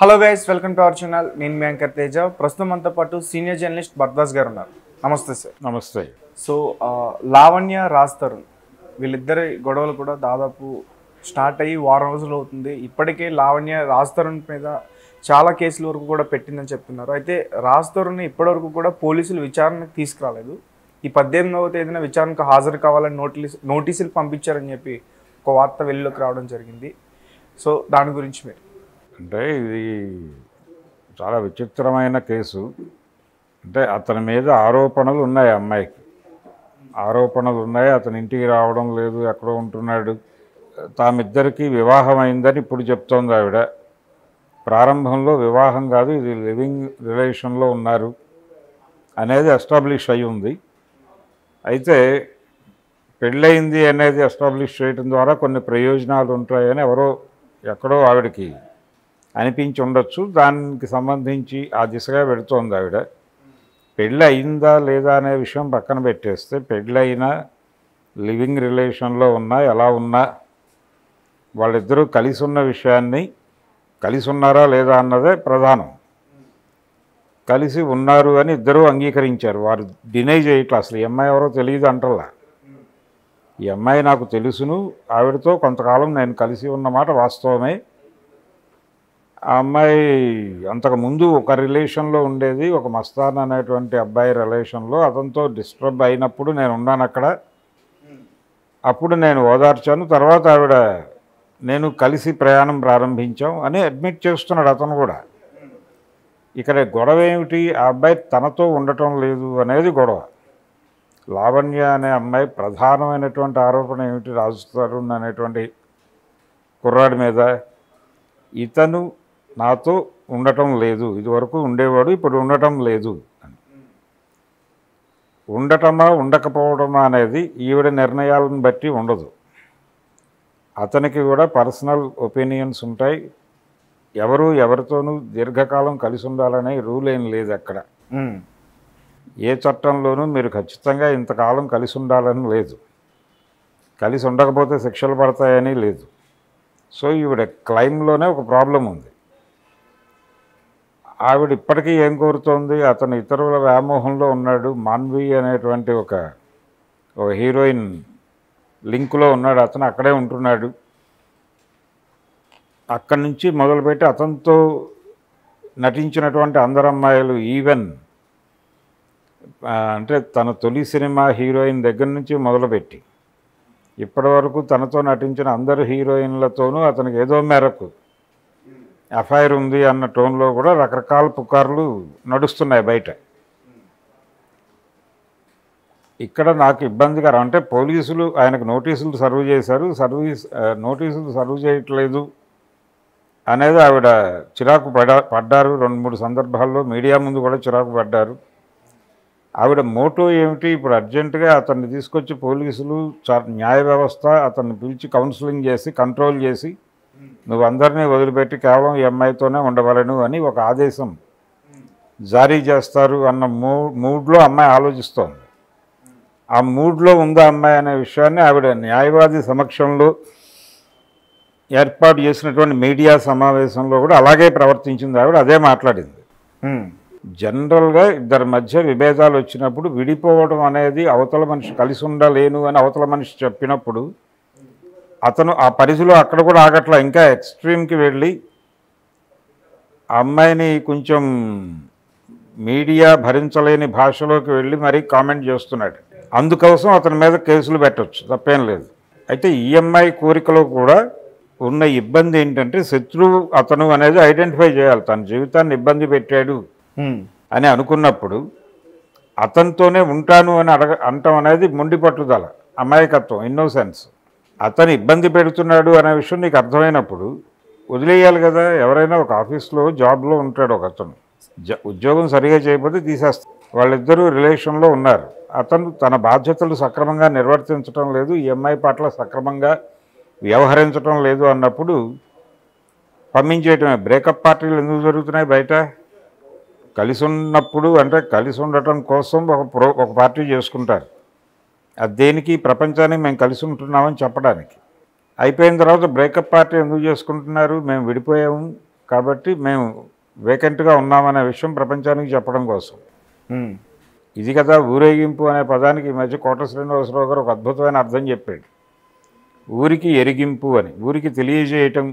Hello guys welcome to our channel నేను మీ anchor Teja. ప్రస్తుతం మనతో పాటు సీనియర్ జర్నలిస్ట్ భరద్వాజ్ గారు ఉన్నారు. నమస్తే సార్. నమస్తే. సో లావణ్య రాజ్ తరుణ్ వీళ్ళిద్దరి గొడవలు కూడా దాదాపు స్టార్ట్ అయ్యి వారం రోజులు అవుతుంది. ఇప్పటికే లావణ్య రాజ్ తరుణ్ మీద చాలా కేసుల వరకు కూడా పెట్టిందని చెప్తున్నారు. అయితే రాజ్ తరుణ్ ఇప్పటివరకు కూడా పోలీసులు విచారణకు తీసుకురాలేదు. ఈ పద్దెనిమిదవ తేదీన విచారణకు హాజరు కావాలని నోటీస్ నోటీసులు పంపించారని చెప్పి ఒక వార్త వెలుగులోకి రావడం జరిగింది. సో దాని గురించి మీరు అంటే ఇది చాలా విచిత్రమైన కేసు. అంటే అతని మీద ఆరోపణలు ఉన్నాయి అమ్మాయికి. ఆరోపణలు ఉన్నాయి అతని ఇంటికి రావడం లేదు ఎక్కడో ఉంటున్నాడు. తామిద్దరికీ వివాహం అయిందని ఇప్పుడు చెప్తోంది ఆవిడ. ప్రారంభంలో వివాహం కాదు ఇది లివింగ్ రిలేషన్లో ఉన్నారు అనేది ఎస్టాబ్లిష్ అయి ఉంది. అయితే పెళ్ళయింది అనేది ఎస్టాబ్లిష్ చేయడం ద్వారా కొన్ని ప్రయోజనాలు ఉంటాయని ఎవరో ఎక్కడో ఆవిడకి అనిపించి ఉండొచ్చు దానికి సంబంధించి ఆ దిశగా పెడుతోంది ఆవిడ. పెళ్ళి అయిందా లేదా అనే విషయం పక్కన పెట్టేస్తే పెళ్ళైనా లివింగ్ రిలేషన్లో ఉన్నా ఎలా ఉన్నా వాళ్ళిద్దరూ కలిసి ఉన్న విషయాన్ని కలిసి ఉన్నారా లేదా అన్నదే ప్రధానం. కలిసి ఉన్నారు అని ఇద్దరూ అంగీకరించారు. వారు డినై చేయట్లా. అసలు ఈ అమ్మాయి ఎవరో తెలియదు అంటల్లా. ఈ అమ్మాయి నాకు తెలుసును. ఆవిడతో కొంతకాలం నేను కలిసి ఉన్నమాట వాస్తవమే. ఆ అమ్మాయి అంతకు ముందు ఒక రిలేషన్లో ఉండేది ఒక మస్తాన్ అనేటువంటి అబ్బాయి రిలేషన్లో అతనితో డిస్టర్బ్ అయినప్పుడు నేను ఉన్నాను అక్కడ. అప్పుడు నేను ఓదార్చాను. తర్వాత ఆవిడ నేను కలిసి ప్రయాణం ప్రారంభించాం అని అడ్మిట్ చేస్తున్నాడు అతను కూడా. ఇక్కడ గొడవ ఏమిటి? ఆ అబ్బాయి తనతో ఉండటం లేదు అనేది గొడవ. లావణ్య అనే అమ్మాయి ప్రధానమైనటువంటి ఆరోపణ ఏమిటి? రాజు తరుణ్ అనేటువంటి కుర్రాడి మీద. ఇతను నాతో ఉండటం లేదు. ఇదివరకు ఉండేవాడు ఇప్పుడు ఉండటం లేదు. అని. ఉండటమా ఉండకపోవడమా అనేది ఈవిడ నిర్ణయాలను బట్టి ఉండదు. అతనికి కూడా పర్సనల్ ఒపీనియన్స్ ఉంటాయి. ఎవరు ఎవరితోనూ దీర్ఘకాలం కలిసి ఉండాలనే రూల్ ఏం లేదు అక్కడ. ఏ చట్టంలోనూ మీరు ఖచ్చితంగా ఇంతకాలం కలిసి ఉండాలని లేదు. కలిసి ఉండకపోతే శిక్షలు పడతాయని లేదు. సో ఈవిడ క్లైమ్లోనే ఒక ప్రాబ్లం ఉంది. ఆవిడ ఇప్పటికీ ఏం కోరుతోంది? అతను ఇతరుల వ్యామోహంలో ఉన్నాడు. మాన్వి అనేటువంటి ఒక ఒక హీరోయిన్ లింకులో ఉన్నాడు. అతను అక్కడే ఉంటున్నాడు. అక్కడి నుంచి మొదలుపెట్టి అతనితో నటించినటువంటి అందరు అమ్మాయిలు ఈవెన్ అంటే తన తొలి సినిమా హీరోయిన్ దగ్గర నుంచి మొదలుపెట్టి ఇప్పటివరకు తనతో నటించిన అందరు హీరోయిన్లతోనూ అతనికి ఏదో మేరకు ఎఫ్ఐఆర్ ఉంది అన్న టోన్లో కూడా రకరకాల పుకార్లు నడుస్తున్నాయి బయట. ఇక్కడ నాకు ఇబ్బందికరం అంటే పోలీసులు ఆయనకు నోటీసులు సర్వ్ చేశారు. సర్వీస్ నోటీసులు సర్వ్ చేయట్లేదు అనేది ఆవిడ చిరాకు పడ పడ్డారు. రెండు మూడు సందర్భాల్లో మీడియా ముందు కూడా చిరాకు పడ్డారు. ఆవిడ మోటో ఏమిటి? ఇప్పుడు అర్జెంటుగా అతన్ని తీసుకొచ్చి పోలీసులు చ- న్యాయ వ్యవస్థ అతన్ని పిలిచి కౌన్సిలింగ్ చేసి కంట్రోల్ చేసి నువ్వు అందరినీ వదిలిపెట్టి కేవలం ఈ అమ్మాయితోనే ఉండవలను అని ఒక ఆదేశం జారీ చేస్తారు అన్న మూ మూడ్లో అమ్మాయి ఆలోచిస్తోంది ఆ మూడ్లో ఉందా అమ్మాయి అనే విషయాన్ని ఆవిడ న్యాయవాది సమక్షంలో ఏర్పాటు చేసినటువంటి మీడియా సమావేశంలో కూడా అలాగే ప్రవర్తించింది ఆవిడ అదే మాట్లాడింది. జనరల్గా ఇద్దరి మధ్య విభేదాలు వచ్చినప్పుడు విడిపోవడం అనేది అవతల మనిషి కలిసి ఉండలేను అని అవతల మనిషి చెప్పినప్పుడు అతను ఆ పరిధిలో అక్కడ కూడా ఆగట్లా. ఇంకా ఎక్స్ట్రీమ్కి వెళ్ళి అమ్మాయిని కొంచెం మీడియా భరించలేని భాషలోకి వెళ్ళి మరీ కామెంట్ చేస్తున్నాడు. అందుకోసం అతని మీద కేసులు పెట్టొచ్చు. తప్పేం లేదు. అయితే ఈఎంఐ కోరికలో కూడా ఉన్న ఇబ్బంది ఏంటంటే శత్రువు అతను అనేది ఐడెంటిఫై చేయాలి. తన జీవితాన్ని ఇబ్బంది పెట్టాడు. అని అనుకున్నప్పుడు అతనితోనే ఉంటాను అని అడగ అంటం అనేది మొండి పట్టుదల అమాయకత్వం ఇన్నోసెన్స్ అతను ఇబ్బంది పెడుతున్నాడు అనే విషయం నీకు అర్థమైనప్పుడు వదిలేయాలి కదా. ఎవరైనా ఒక ఆఫీస్లో జాబ్లో ఉంటాడు ఒక అతను జ ఉద్యోగం సరిగా చేయకపోతే తీసేస్తాడు. వాళ్ళిద్దరూ రిలేషన్లో ఉన్నారు. అతను తన బాధ్యతలు సక్రమంగా నిర్వర్తించడం లేదు ఈఎంఐ పట్ల సక్రమంగా వ్యవహరించడం లేదు అన్నప్పుడు పంపించేయటమే. బ్రేకప్ పార్టీలు ఎందుకు జరుగుతున్నాయి బయట? కలిసి ఉన్నప్పుడు అంటే కలిసి ఉండటం కోసం ఒక ప్రో ఒక పార్టీ చేసుకుంటారు. అది దేనికి? ప్రపంచానికి మేము కలిసి ఉంటున్నామని చెప్పడానికి. అయిపోయిన తర్వాత బ్రేకప్ పార్టీ ఎందుకు చేసుకుంటున్నారు? మేము విడిపోయాము కాబట్టి మేము వేకెంట్గా ఉన్నామనే విషయం ప్రపంచానికి చెప్పడం కోసం. ఇది కదా ఊరేగింపు అనే పదానికి ఈ మధ్య కోట శ్రీనివాసరావు గారు ఒక అద్భుతమైన అర్థం చెప్పాడు. ఊరికి ఎరిగింపు అని ఊరికి తెలియజేయటం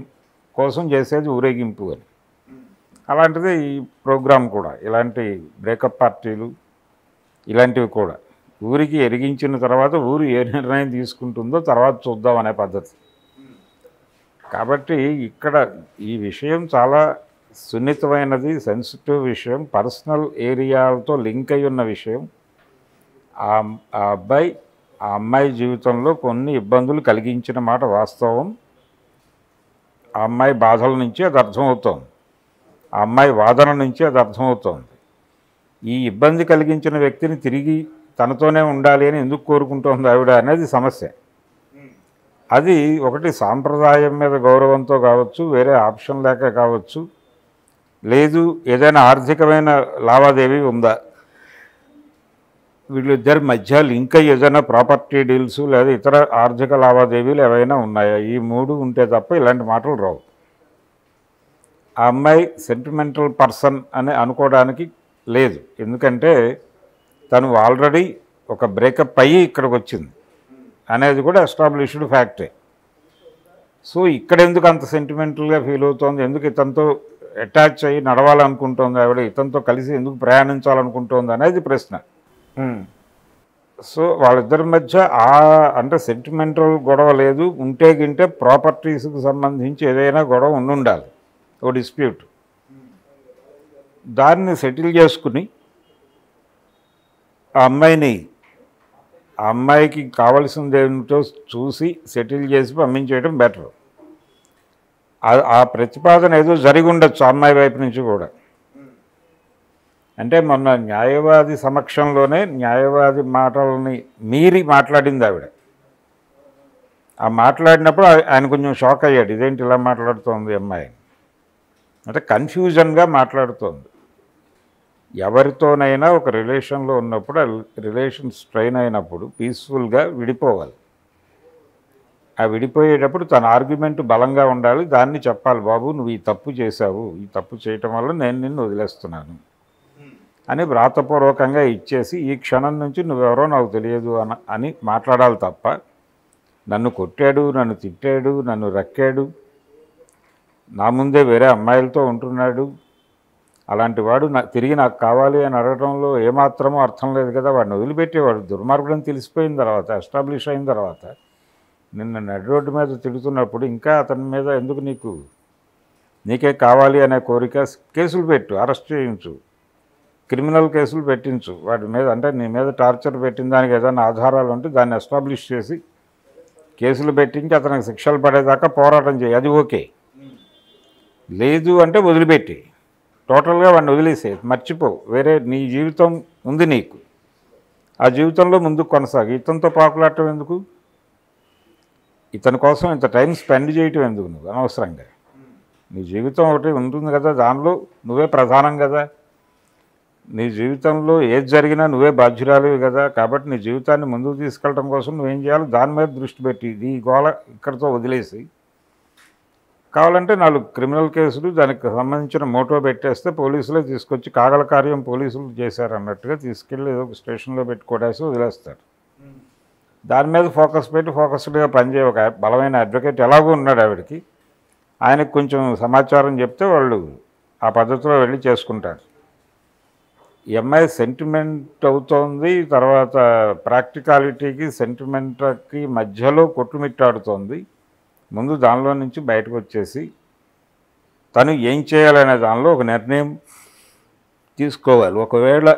కోసం చేసేది ఊరేగింపు అని. అలాంటిదే ఈ ప్రోగ్రాం కూడా ఇలాంటి బ్రేకప్ పార్టీలు ఇలాంటివి కూడా. ఊరికి ఎరిగించిన తర్వాత ఊరు ఏ నిర్ణయం తీసుకుంటుందో తర్వాత చూద్దాం అనే పద్ధతి. కాబట్టి ఇక్కడ ఈ విషయం చాలా సున్నితమైనది సెన్సిటివ్ విషయం పర్సనల్ ఏరియాలతో లింక్ అయి ఉన్న విషయం. ఆ ఆ అబ్బాయి ఆ అమ్మాయి జీవితంలో కొన్ని ఇబ్బందులు కలిగించిన మాట వాస్తవం. ఆ అమ్మాయి బాధల నుంచి అది అర్థమవుతోంది. ఆ అమ్మాయి వాదన నుంచి అది అర్థమవుతోంది. ఈ ఇబ్బంది కలిగించిన వ్యక్తిని తిరిగి తనతోనే ఉండాలి అని ఎందుకు కోరుకుంటోంది ఆవిడ అనేది సమస్య. అది ఒకటి సాంప్రదాయం మీద గౌరవంతో కావచ్చు వేరే ఆప్షన్ లేక కావచ్చు. లేదు ఏదైనా ఆర్థికమైన లావాదేవీ ఉందా? వీళ్ళిద్దరి మధ్య లింక్ అయ్యి ఏదైనా ప్రాపర్టీ డీల్స్ లేదా ఇతర ఆర్థిక లావాదేవీలు ఏవైనా ఉన్నాయా? ఈ మూడు ఉంటే తప్ప ఇలాంటి మాటలు రావు. ఆ అమ్మాయి సెంటిమెంటల్ పర్సన్ అని అనుకోవడానికి లేదు. ఎందుకంటే తను ఆల్రెడీ ఒక బ్రేకప్ అయ్యి ఇక్కడికి వచ్చింది. అనేది కూడా ఎస్టాబ్లిష్డ్ ఫ్యాక్టే. సో ఇక్కడ ఎందుకు అంత సెంటిమెంటల్గా ఫీల్ అవుతోంది? ఎందుకు ఇతనితో అటాచ్ అయ్యి నడవాలనుకుంటోంది? ఆవిడ ఇతనితో కలిసి ఎందుకు ప్రయాణించాలనుకుంటోంది? అనేది ప్రశ్న. సో వాళ్ళిద్దరి మధ్య ఆ అంటే సెంటిమెంటల్ గొడవ లేదు. ఉంటే గింటే ప్రాపర్టీస్కి సంబంధించి ఏదైనా గొడవ ఉండుండాలి. ఓ డిస్ప్యూట్ దాన్ని సెటిల్ చేసుకుని ఆ అమ్మాయిని ఆ అమ్మాయికి కావలసింది ఏమిటో చూసి సెటిల్ చేసి పంపించేయడం బెటర్. ఆ ప్రతిపాదన ఏదో జరిగి ఉండొచ్చు అమ్మాయి వైపు నుంచి కూడా. అంటే మొన్న న్యాయవాది సమక్షంలోనే న్యాయవాది మాటలని మీరి మాట్లాడింది ఆవిడ. ఆ మాట్లాడినప్పుడు ఆయన కొంచెం షాక్ అయ్యాడు. ఇదేంటి ఇలా మాట్లాడుతోంది అమ్మాయి అంటే కన్ఫ్యూజన్గా మాట్లాడుతోంది. ఎవరితోనైనా ఒక రిలేషన్లో ఉన్నప్పుడు ఆ రిలేషన్ స్ట్రైన్ అయినప్పుడు పీస్ఫుల్గా విడిపోవాలి. ఆ విడిపోయేటప్పుడు తన ఆర్గ్యుమెంట్ బలంగా ఉండాలి. దాన్ని చెప్పాలి బాబు నువ్వు ఈ తప్పు చేశావు. ఈ తప్పు చేయటం వల్ల నేను నిన్ను వదిలేస్తున్నాను. అని వ్రాతపూర్వకంగా ఇచ్చేసి ఈ క్షణం నుంచి నువ్వెవరో నాకు తెలియదు అన అని మాట్లాడాలి తప్ప నన్ను కొట్టాడు నన్ను తిట్టాడు నన్ను రక్కాడు నా ముందే వేరే అమ్మాయిలతో ఉంటున్నాడు అలాంటి వాడు నా తిరిగి నాకు కావాలి అని అడగడంలో ఏమాత్రమో అర్థం లేదు కదా. వాడిని వదిలిపెట్టేవాడు దుర్మార్గుడని తెలిసిపోయిన తర్వాత ఎస్టాబ్లిష్ అయిన తర్వాత నిన్న నడి రోడ్డు మీద తిడుతున్నప్పుడు ఇంకా అతని మీద ఎందుకు నీకు నీకే కావాలి అనే కోరిక కేసులు పెట్టు అరెస్ట్ చేయించు. క్రిమినల్ కేసులు పెట్టించు. వాటి మీద అంటే నీ మీద టార్చర్ పెట్టిన దానికి ఏదైనా ఆధారాలు ఉంటే దాన్ని ఎస్టాబ్లిష్ చేసి కేసులు పెట్టించి అతనికి శిక్షలు పడేదాకా పోరాటం చేయి. అది ఓకే. లేదు అంటే వదిలిపెట్టి. టోటల్గా వాడిని వదిలేసే మర్చిపో వేరే నీ జీవితం ఉంది నీకు. ఆ జీవితంలో ముందుకు కొనసాగి. ఇతనితో పాకులాడటం ఎందుకు? ఇతని కోసం ఇంత టైం స్పెండ్ చేయటం ఎందుకు నువ్వు అనవసరంగా? నీ జీవితం ఒకటి ఉంటుంది కదా దానిలో నువ్వే ప్రధానం కదా. నీ జీవితంలో ఏది జరిగినా నువ్వే బాధ్యురాలివి కదా. కాబట్టి నీ జీవితాన్ని ముందుకు తీసుకెళ్ళడం కోసం నువ్వేం చేయాలి దాని మీద దృష్టి పెట్టి ఈ గోల ఇక్కడితో వదిలేసి కావాలంటే నాలుగు క్రిమినల్ కేసులు దానికి సంబంధించిన మోటో పెట్టేస్తే పోలీసులే తీసుకొచ్చి కాగల కార్యం పోలీసులు చేశారు అన్నట్టుగా తీసుకెళ్ళి ఏదో ఒక స్టేషన్లో పెట్టి వదిలేస్తారు. దాని మీద ఫోకస్ పెట్టి ఫోకస్డ్గా పనిచేయ ఒక బలమైన అడ్వకేట్ ఎలాగో ఉన్నాడు ఆవిడకి. ఆయనకు కొంచెం సమాచారం చెప్తే వాళ్ళు ఆ పద్ధతిలో వెళ్ళి చేసుకుంటారు. ఎంఐ సెంటిమెంట్ అవుతోంది తర్వాత ప్రాక్టికాలిటీకి సెంటిమెంట్కి మధ్యలో కొట్టుమిట్టాడుతోంది. ముందు దానిలో నుంచి బయటకు వచ్చేసి తను ఏం చేయాలనే దానిలో ఒక నిర్ణయం తీసుకోవాలి. ఒకవేళ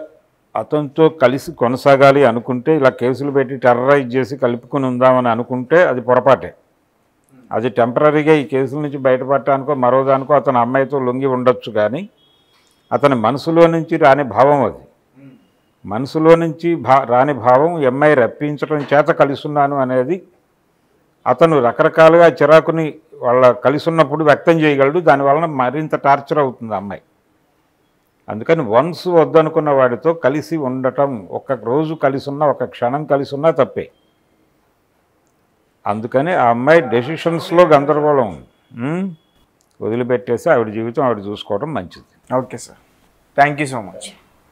అతనితో కలిసి కొనసాగాలి అనుకుంటే ఇలా కేసులు పెట్టి టెర్రరైజ్ చేసి కలుపుకొని ఉందామని అనుకుంటే అది పొరపాటే. అది టెంపరీగా ఈ కేసుల నుంచి బయటపడటానికో మరో దానికో అతని అమ్మాయితో లొంగి ఉండొచ్చు కానీ అతని మనసులో నుంచి రాని భావం అది. మనసులో నుంచి భా రాని భావం ఎంఐ రప్పించడం చేత కలుస్తున్నాను అనేది అతను రకరకాలుగా చిరాకుని వాళ్ళ కలిసి ఉన్నప్పుడు వ్యక్తం చేయగలడు. దానివలన మరింత టార్చర్ అవుతుంది అమ్మాయి. అందుకని వన్స్ వద్దనుకున్న వాడితో కలిసి ఉండటం ఒక్క రోజు కలిసి ఉన్నా ఒక క్షణం కలిసి ఉన్నా తప్పే. అందుకని ఆ అమ్మాయి డెసిషన్స్లో గందరగోళం ఉంది. వదిలిపెట్టేసి ఆవిడ జీవితం ఆవిడ చూసుకోవడం మంచిది. Okay sir. Thank you so much.